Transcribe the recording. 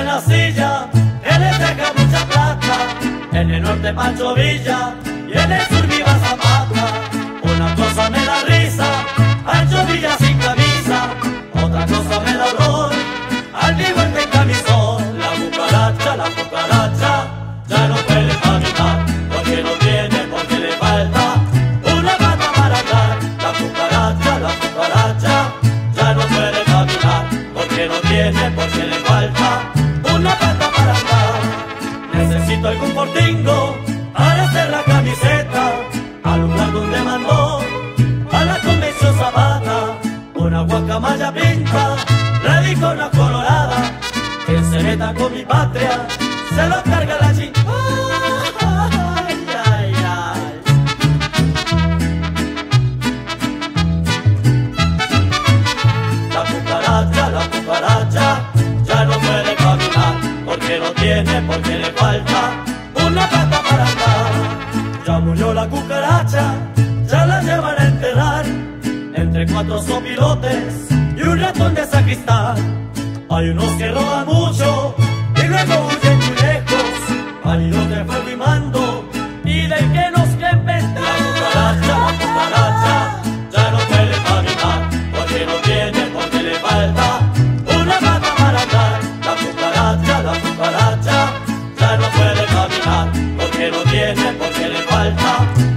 en la silla, en el saca mucha plata, en el norte Pancho Villa y en el sur viva Zapata. Una cosa me da risa, Pancho Villa sin camisa, otra cosa me da horror, al viverte en camisón, la cucaracha, la cucaracha, ya no puede caminar, porque no tiene, porque le falta una pata para andar, la cucaracha, la cucaracha, ya no puede caminar, porque no tiene, porque le falta una pata para andar. Necesito algún portingo para hacer la camiseta al lugar donde mandó a la convención. Una guacamaya pinta, le dijo una colorada. Quien se meta con mi patria, se lo carga la chin. Ay, ay, ay. La cucaracha, la cucaracha, le falta una pata para andar. Ya murió la cucaracha, ya la llevan a enterrar, entre cuatro sopilotes y un ratón de sacristán. Hay unos que roban mucho y luego huyen muy lejos, maridos de fuego y mando, falta